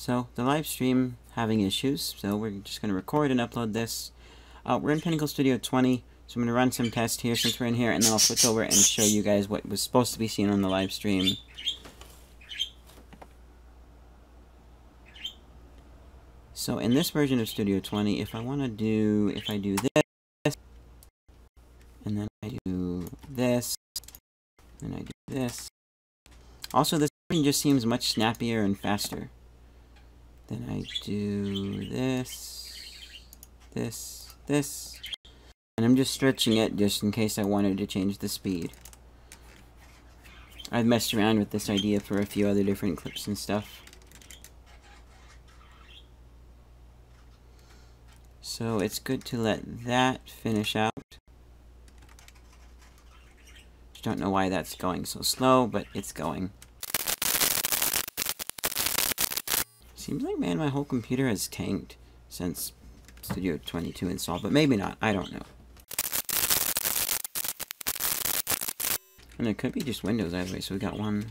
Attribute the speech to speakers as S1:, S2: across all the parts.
S1: So, the live stream having issues, so we're just going to record and upload this. Uh, we're in Pinnacle Studio 20, so I'm going to run some tests here since we're in here, and then I'll switch over and show you guys what was supposed to be seen on the live stream. So in this version of Studio 20, if I want to do, if I do this, and then I do this, and I do this. Also, this just seems much snappier and faster. Then I do this, this, this. And I'm just stretching it just in case I wanted to change the speed. I've messed around with this idea for a few other different clips and stuff. So it's good to let that finish out. Just don't know why that's going so slow, but it's going. Seems like, man, my whole computer has tanked since Studio 22 installed, but maybe not. I don't know. And it could be just Windows either way, so we got one.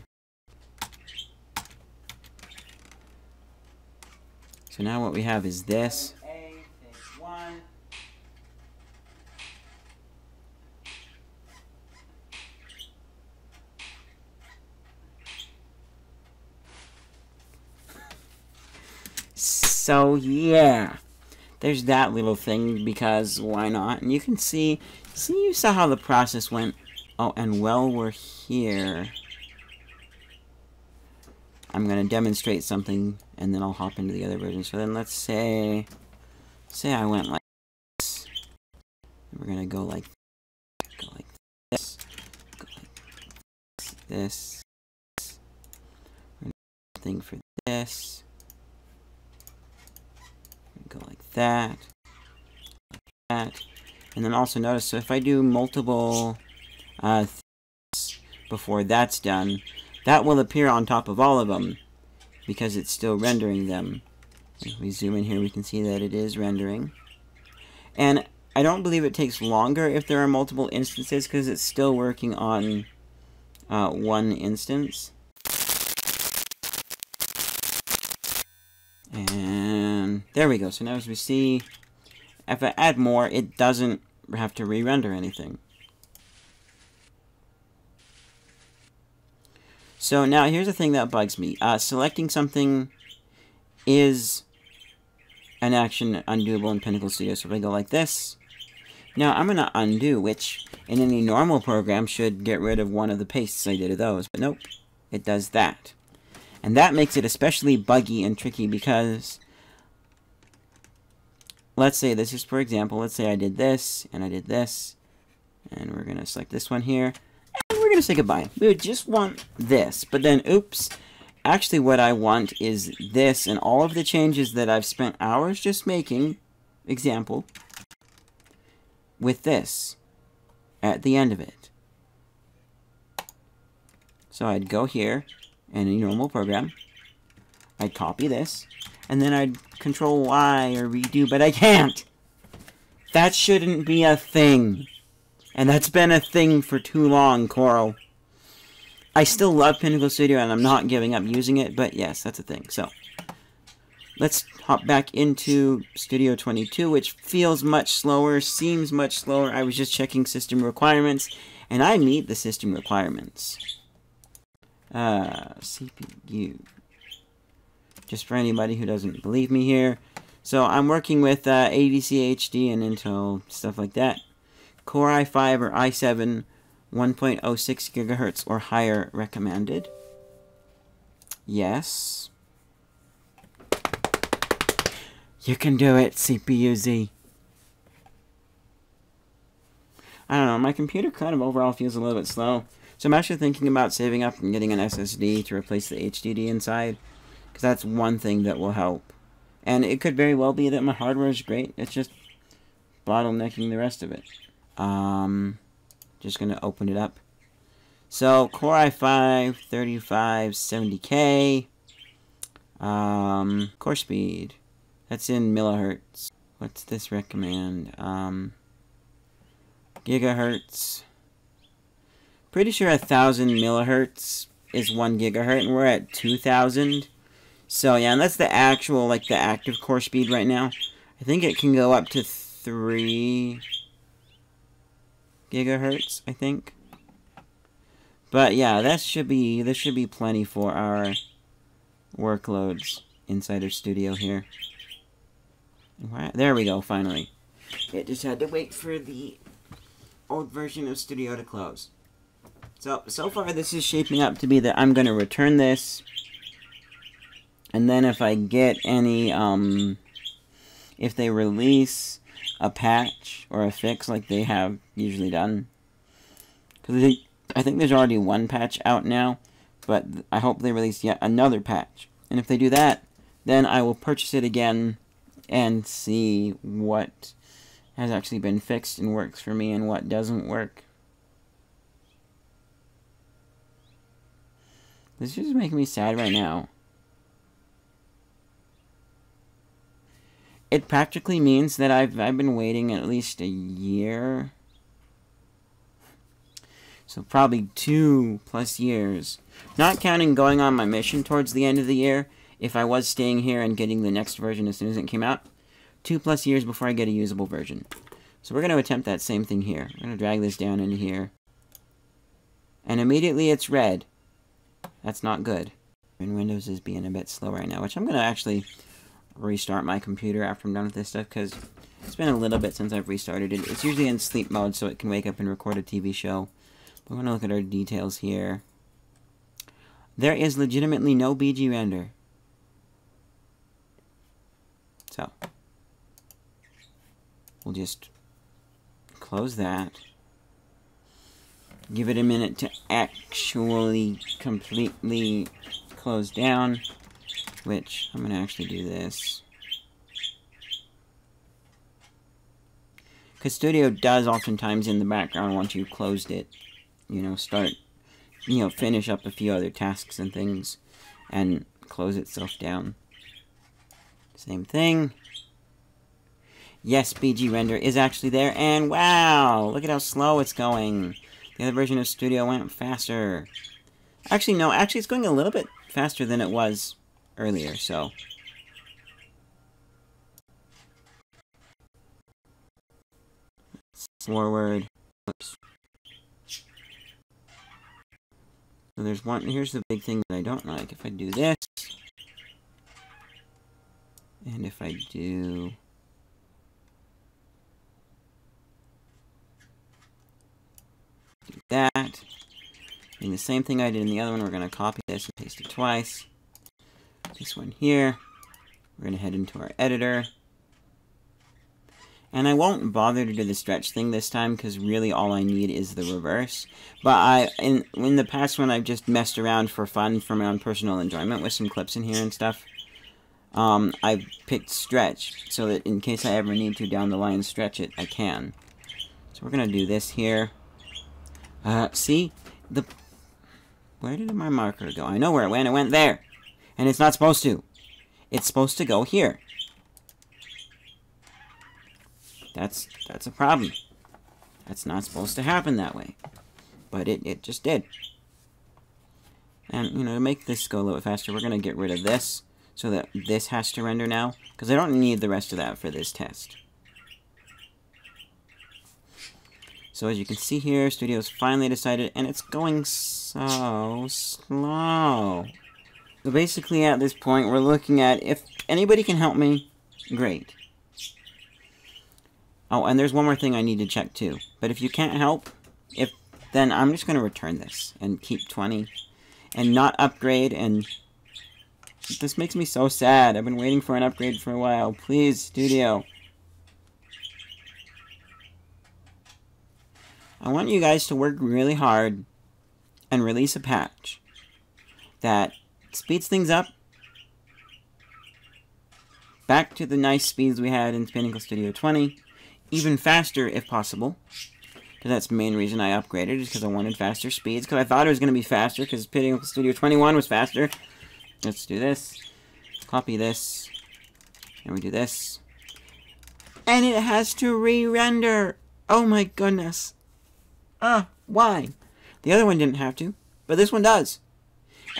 S1: So now what we have is this. So, yeah. There's that little thing, because why not? And you can see, see, you saw how the process went. Oh, and while we're here, I'm going to demonstrate something, and then I'll hop into the other version. So then let's say, say I went like this. We're going to go like, this, like this, this. Thing for this go like that, that. And then also notice, so if I do multiple uh, things before that's done, that will appear on top of all of them because it's still rendering them. If we zoom in here, we can see that it is rendering. And I don't believe it takes longer if there are multiple instances because it's still working on uh, one instance. And there we go. So now as we see, if I add more, it doesn't have to re-render anything. So now here's the thing that bugs me. Uh, selecting something is an action undoable in Pinnacle Studio. So if I go like this, now I'm going to undo, which in any normal program should get rid of one of the pastes I did of those. But nope, it does that. And that makes it especially buggy and tricky because let's say this is for example, let's say I did this and I did this and we're going to select this one here and we're going to say goodbye. We would just want this, but then oops, actually what I want is this and all of the changes that I've spent hours just making, example, with this at the end of it. So I'd go here in a normal program. I'd copy this, and then I'd control Y or redo, but I can't! That shouldn't be a thing. And that's been a thing for too long, Corel. I still love Pinnacle Studio, and I'm not giving up using it, but yes, that's a thing. So, let's hop back into Studio 22, which feels much slower, seems much slower. I was just checking system requirements, and I meet the system requirements. Uh, CPU. Just for anybody who doesn't believe me here. So I'm working with uh, AMD and Intel, stuff like that. Core i5 or i7, 1.06 gigahertz or higher recommended. Yes. You can do it, CPU-Z. I don't know, my computer kind of overall feels a little bit slow. So I'm actually thinking about saving up and getting an SSD to replace the HDD inside. Because that's one thing that will help. And it could very well be that my hardware is great. It's just bottlenecking the rest of it. Um, just going to open it up. So, Core i5, 3570K. Um, core speed. That's in millihertz. What's this recommend? Um, gigahertz. Pretty sure a thousand millihertz is one gigahertz, and we're at 2,000. So yeah, and that's the actual, like, the active core speed right now. I think it can go up to 3 gigahertz, I think. But yeah, that should be, this should be plenty for our workloads inside our studio here. There we go, finally. It just had to wait for the old version of Studio to close. So, so far this is shaping up to be that I'm going to return this. And then if I get any, um, if they release a patch or a fix like they have usually done. Because I think, there's already one patch out now, but I hope they release yet another patch. And if they do that, then I will purchase it again and see what has actually been fixed and works for me and what doesn't work. This is making me sad right now. It practically means that I've, I've been waiting at least a year. So probably two plus years. Not counting going on my mission towards the end of the year, if I was staying here and getting the next version as soon as it came out, two plus years before I get a usable version. So we're going to attempt that same thing here. We're going to drag this down into here. And immediately it's red. That's not good. And Windows is being a bit slow right now, which I'm going to actually restart my computer after I'm done with this stuff, because it's been a little bit since I've restarted it. It's usually in sleep mode, so it can wake up and record a TV show. But we're going to look at our details here. There is legitimately no BG render. So, we'll just close that. Give it a minute to actually completely close down, which I'm going to actually do this. Because Studio does oftentimes in the background once you've closed it, you know, start, you know, finish up a few other tasks and things and close itself down. Same thing. Yes, BG Render is actually there, and wow! Look at how slow it's going. The other version of Studio went faster. Actually, no, actually it's going a little bit faster than it was earlier, so... Forward. Oops. So there's one, here's the big thing that I don't like. If I do this, and if I do... Do that. And the same thing I did in the other one, we're going to copy this and paste it twice. This one here. We're going to head into our editor. And I won't bother to do the stretch thing this time, because really all I need is the reverse. But I, in, in the past when I've just messed around for fun, for my own personal enjoyment with some clips in here and stuff, um, I picked stretch, so that in case I ever need to down the line stretch it, I can. So we're going to do this here. Uh, see? The... Where did my marker go? I know where it went. It went there. And it's not supposed to. It's supposed to go here. That's, that's a problem. That's not supposed to happen that way. But it, it just did. And, you know, to make this go a little bit faster, we're going to get rid of this so that this has to render now, because I don't need the rest of that for this test. So as you can see here, Studio's finally decided, and it's going so slow. So basically at this point, we're looking at, if anybody can help me, great. Oh, and there's one more thing I need to check too. But if you can't help, if then I'm just going to return this and keep 20 and not upgrade and this makes me so sad. I've been waiting for an upgrade for a while. Please, studio. I want you guys to work really hard and release a patch that speeds things up back to the nice speeds we had in Pinnacle Studio 20, even faster if possible. Because that's the main reason I upgraded, is because I wanted faster speeds, because I thought it was going to be faster, because Pinnacle Studio 21 was faster. Let's do this. Copy this. And we do this. And it has to re-render! Oh my goodness. Ah, why? The other one didn't have to, but this one does.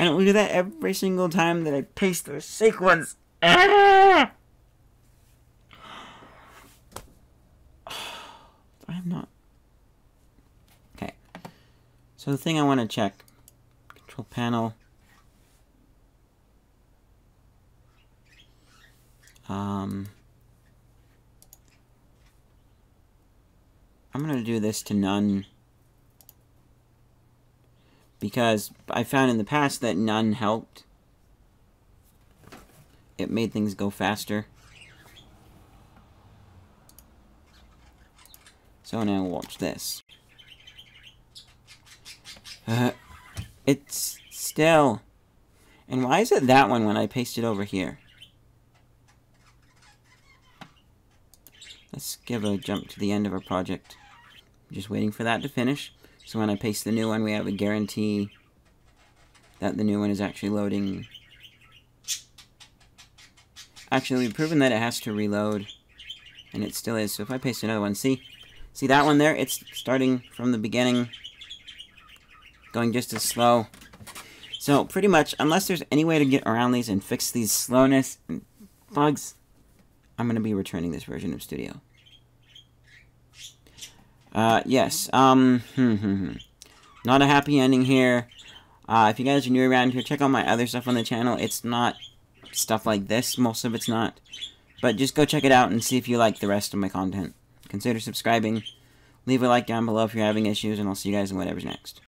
S1: And will do that every single time that I paste the sequence. Ah! I'm not. Okay. So the thing I want to check. Control panel. Um... I'm going to do this to none. Because I found in the past that none helped. It made things go faster. So now watch this. Uh, it's still... And why is it that one when I paste it over here? Let's give a jump to the end of our project. Just waiting for that to finish. So when I paste the new one, we have a guarantee that the new one is actually loading. Actually, we've proven that it has to reload. And it still is. So if I paste another one, see? See that one there? It's starting from the beginning. Going just as slow. So, pretty much, unless there's any way to get around these and fix these slowness and bugs, I'm going to be returning this version of Studio. Uh, yes, um, hmm, hmm, hmm. Not a happy ending here. Uh, if you guys are new around here, check out my other stuff on the channel. It's not stuff like this. Most of it's not. But just go check it out and see if you like the rest of my content. Consider subscribing. Leave a like down below if you're having issues, and I'll see you guys in whatever's next.